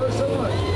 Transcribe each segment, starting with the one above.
so much.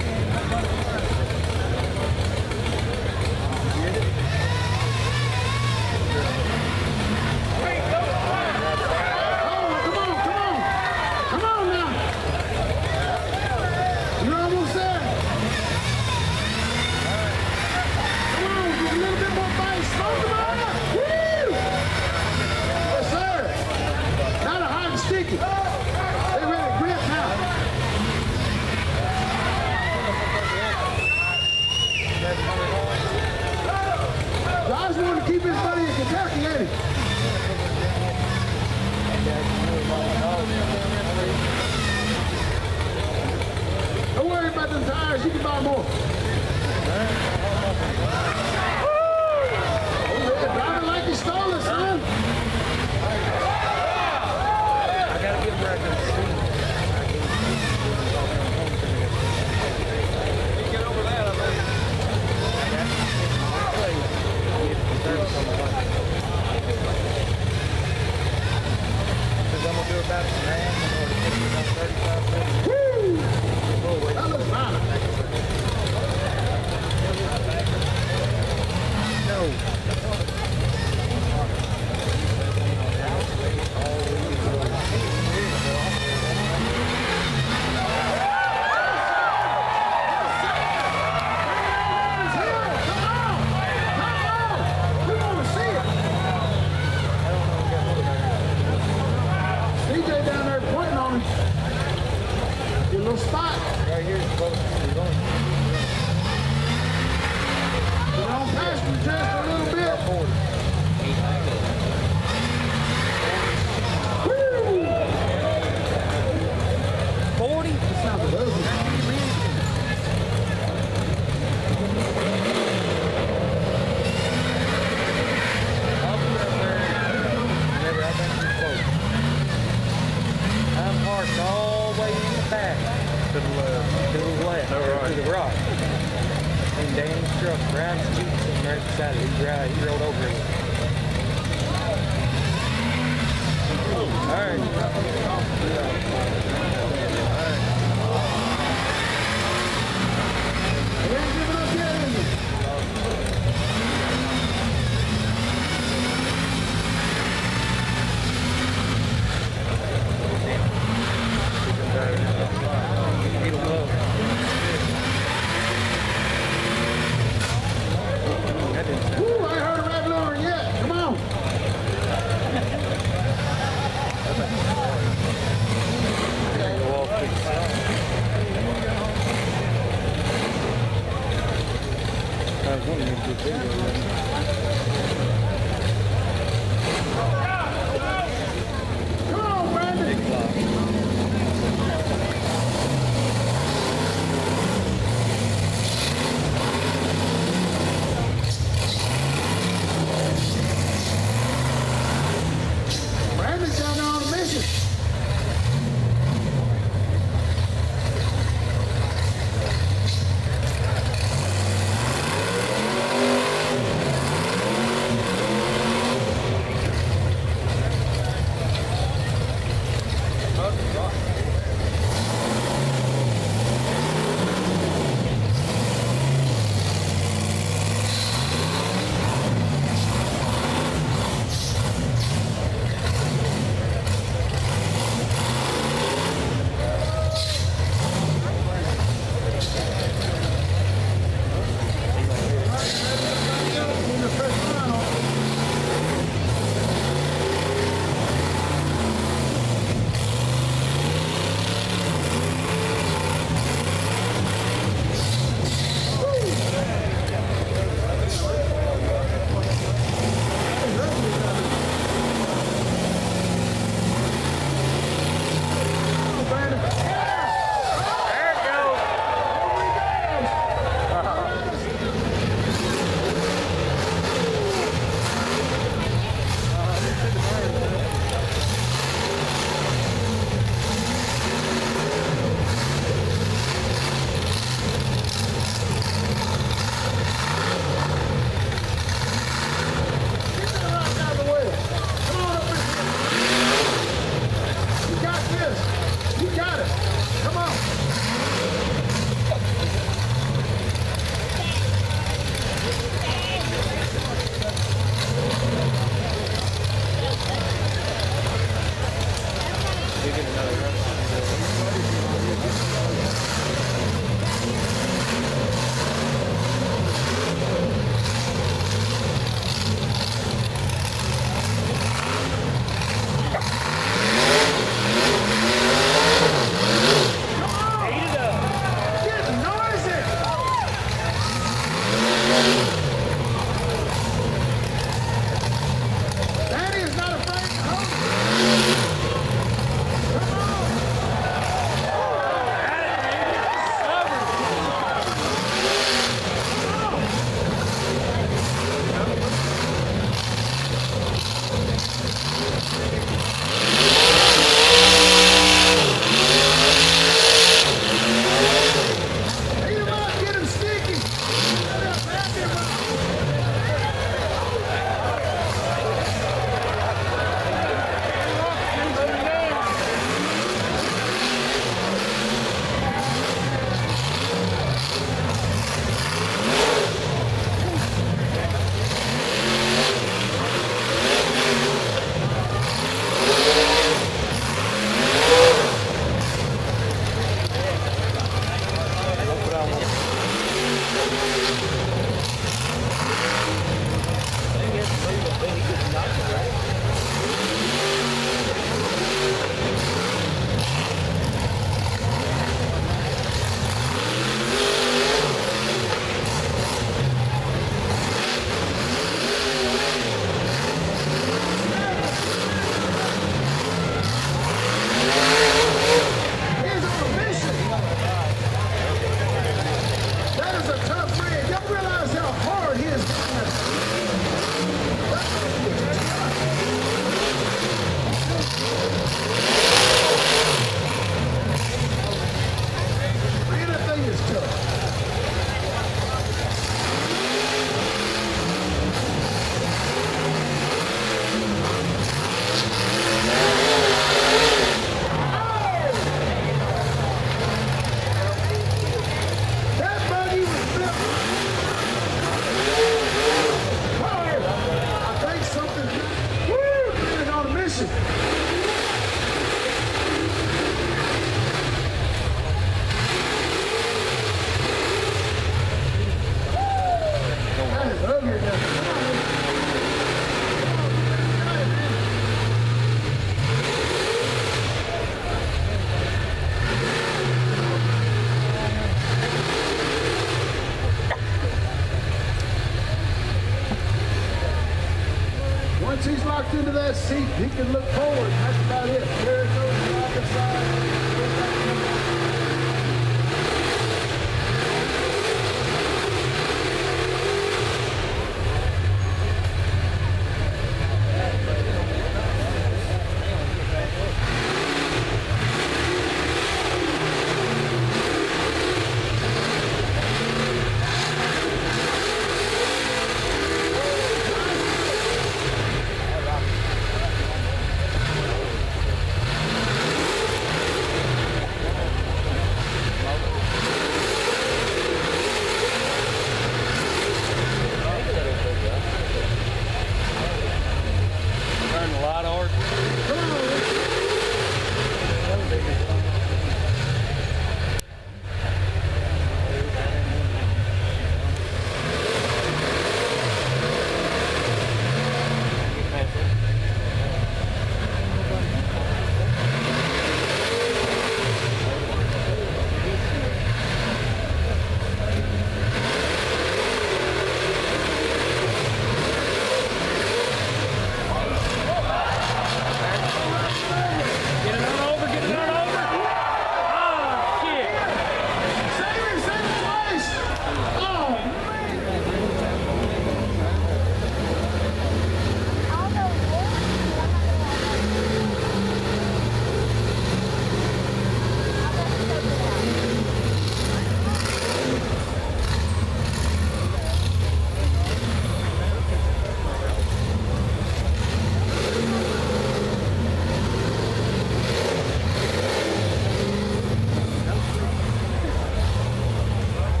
Oh, on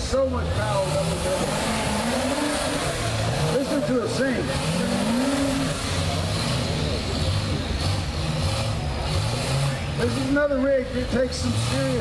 so much power double pedal. Listen to a sing. This is another rig that takes some serious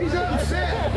He's upset.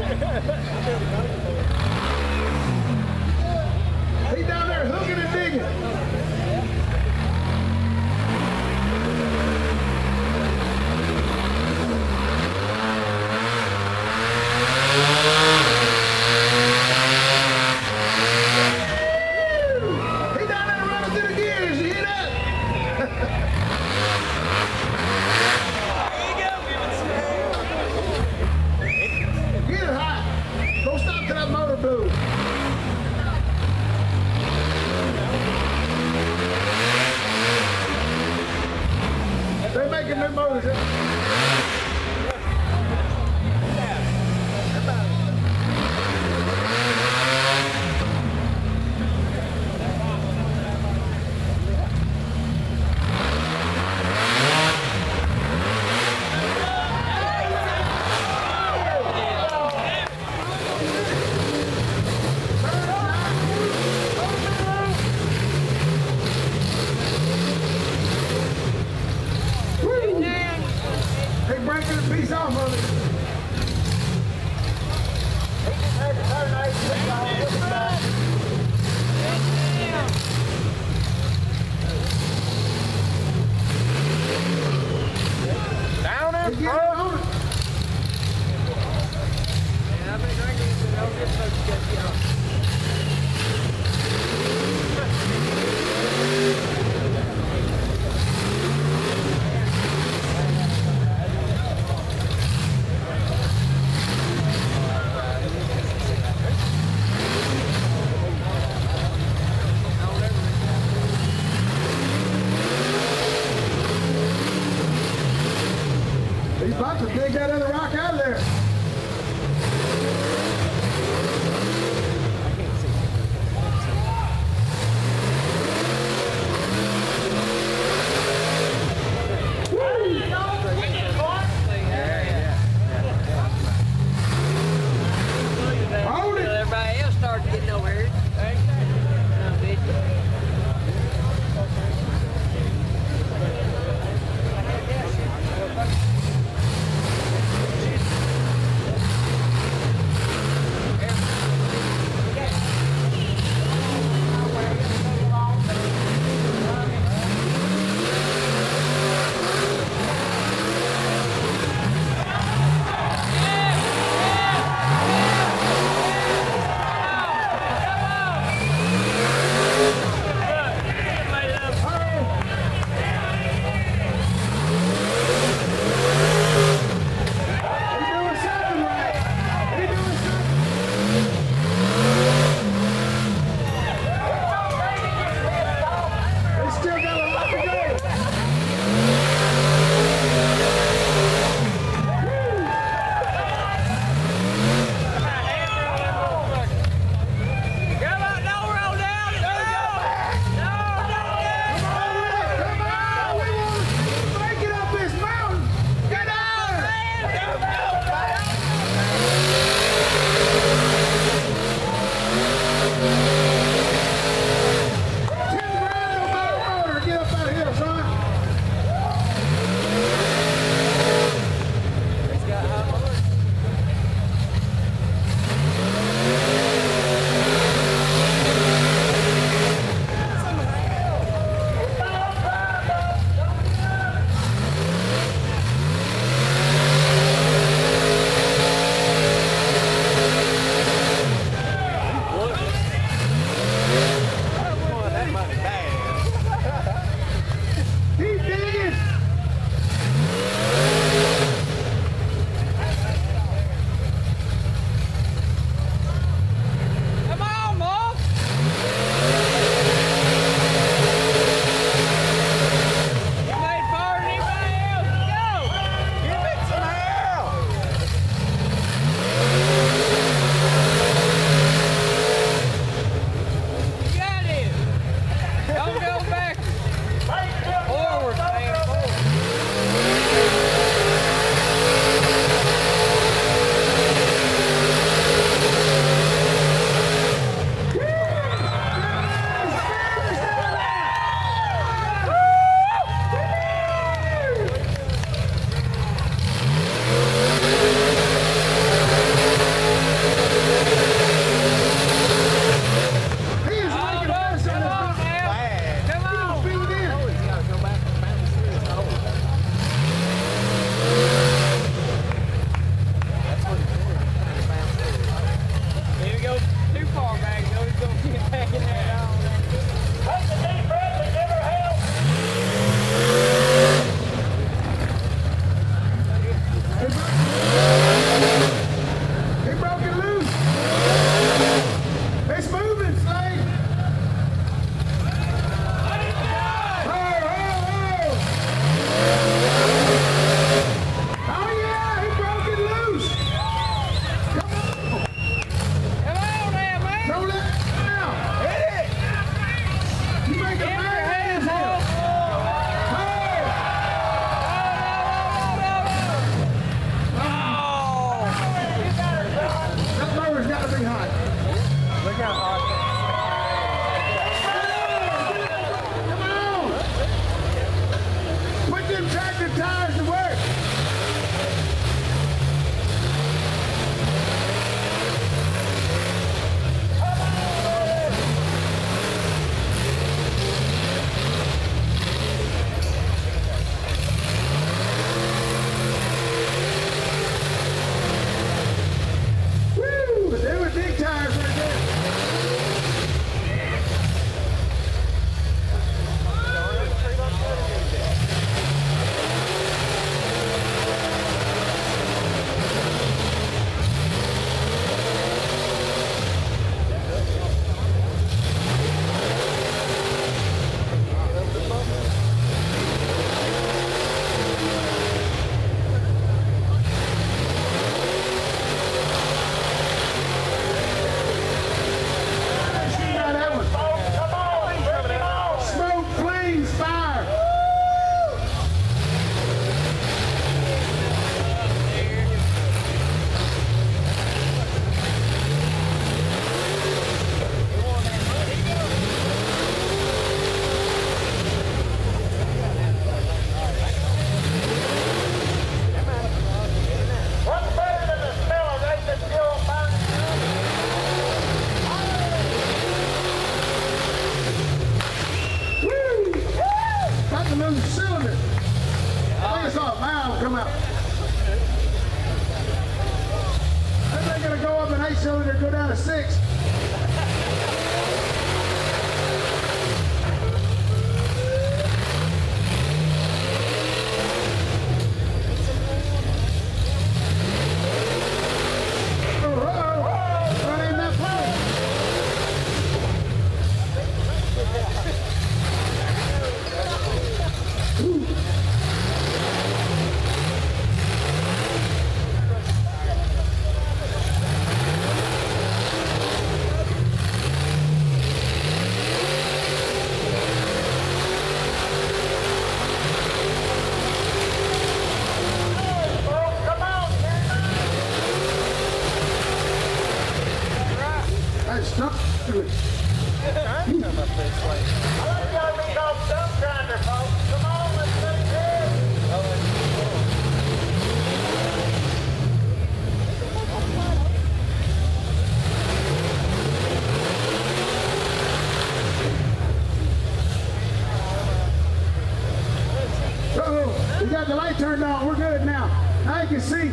The light turned on. We're good now. Now you can see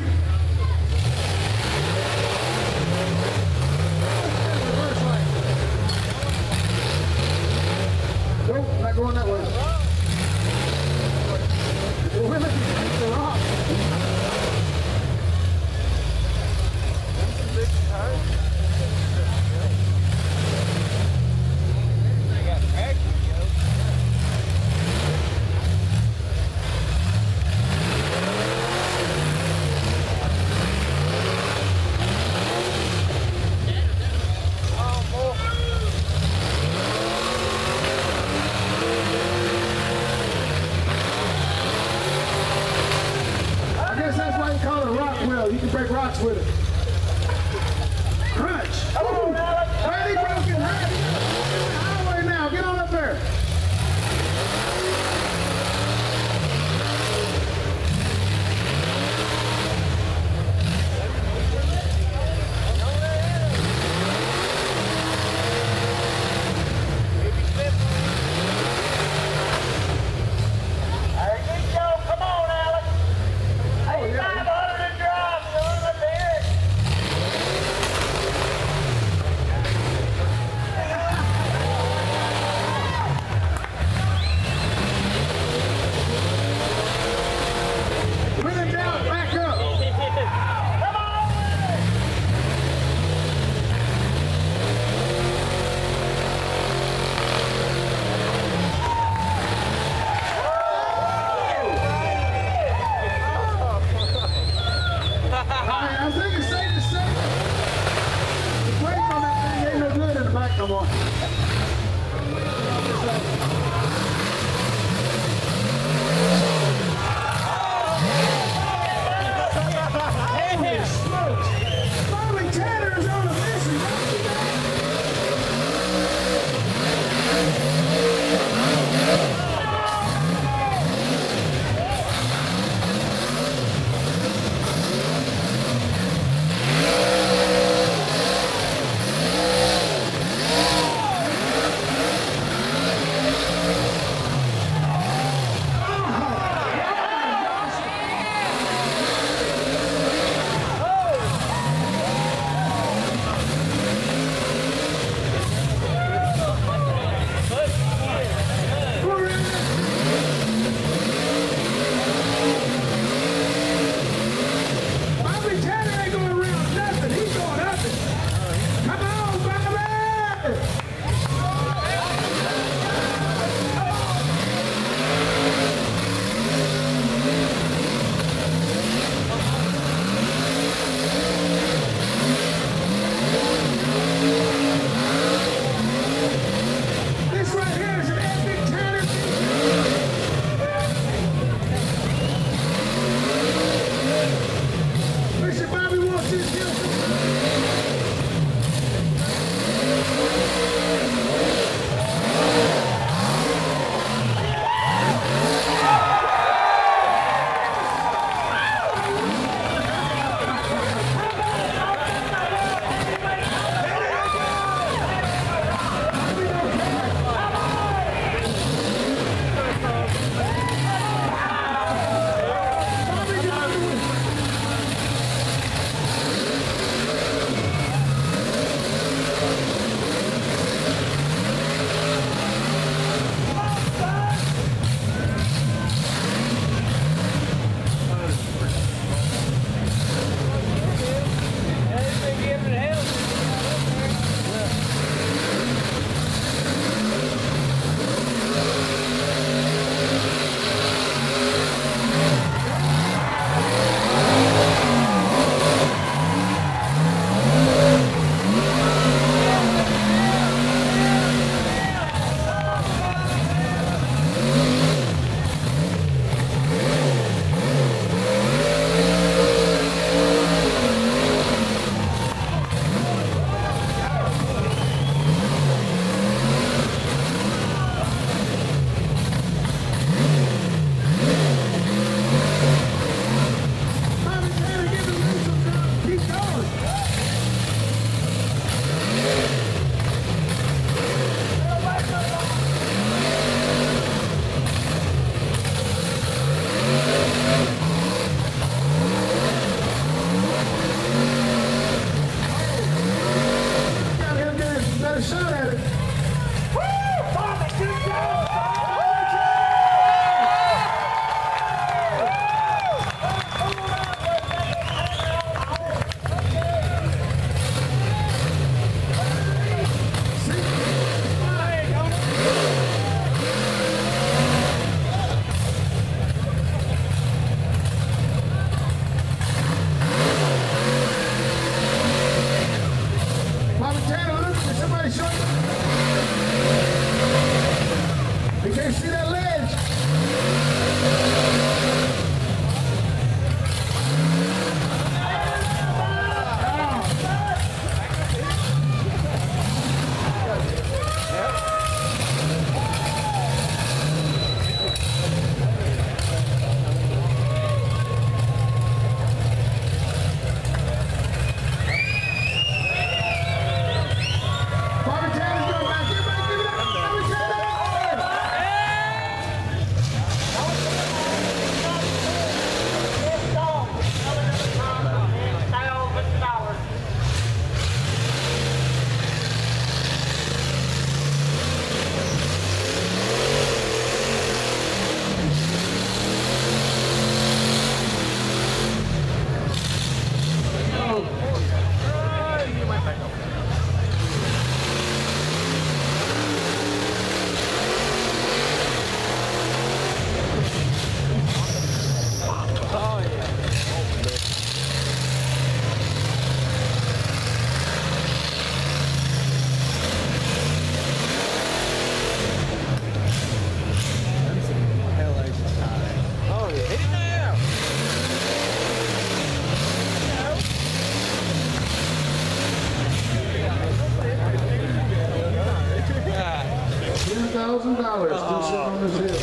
thousand dollars. Oh. Still sitting on this hill.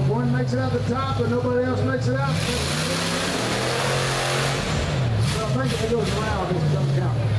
If one makes it out the top and nobody else makes it out, well, I think if it goes around, it doesn't count.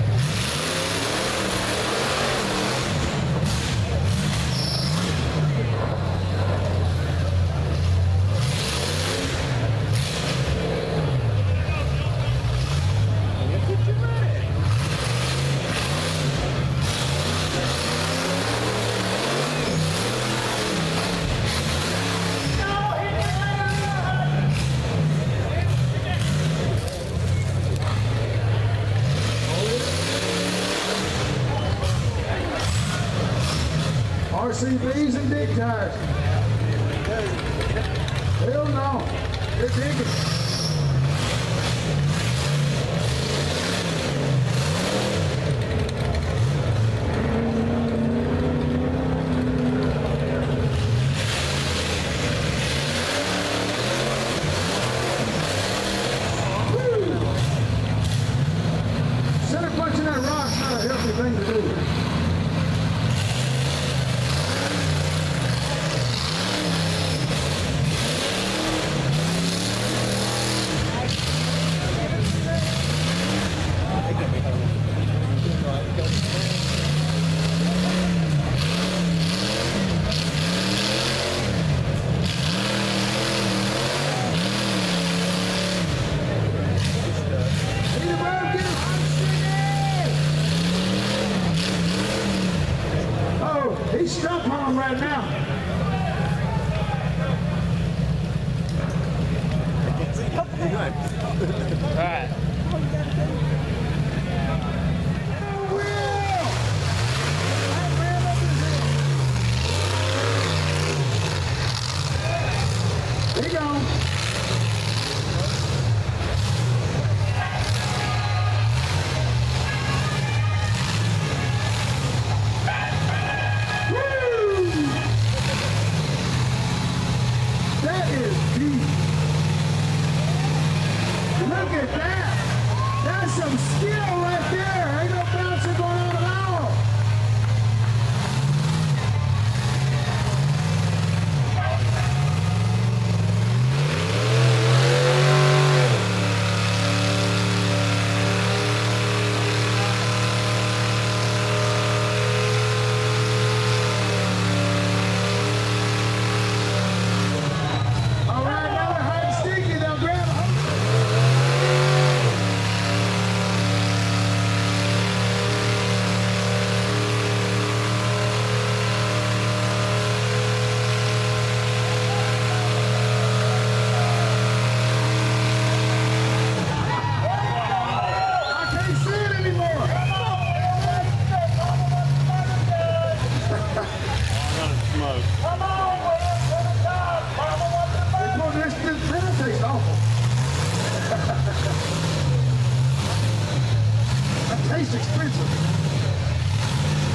That expensive.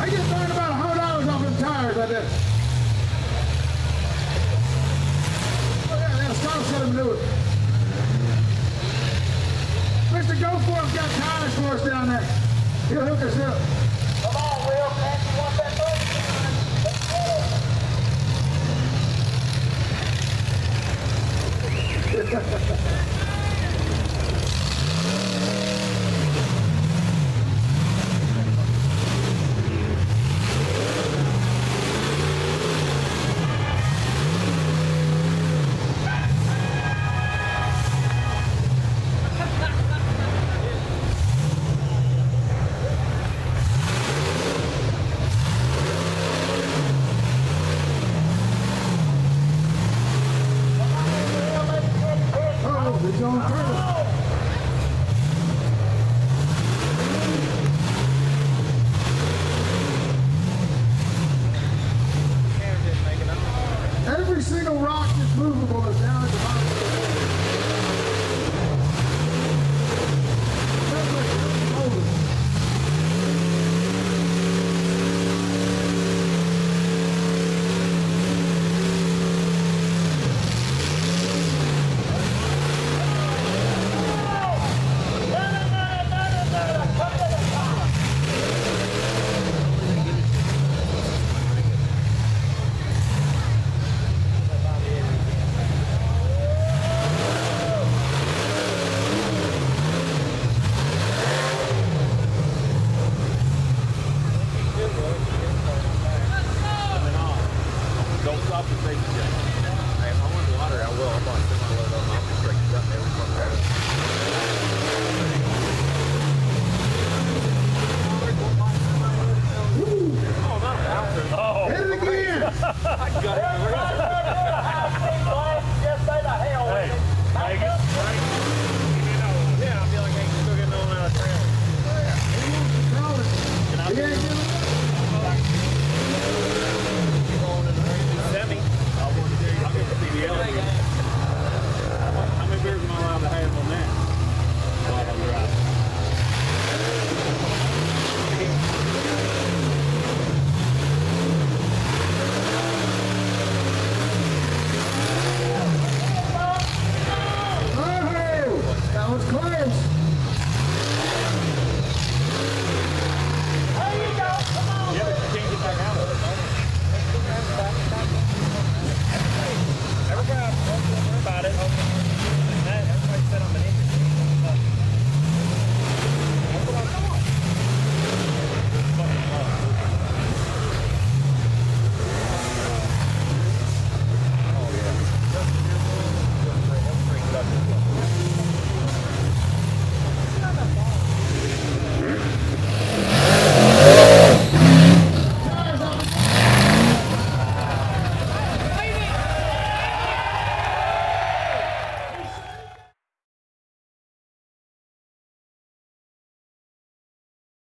I get burned about a hundred dollars off them tires like that. Oh yeah, yeah, stop set him do it. Mr. Goforth's got tires for us down there. He'll hook us up.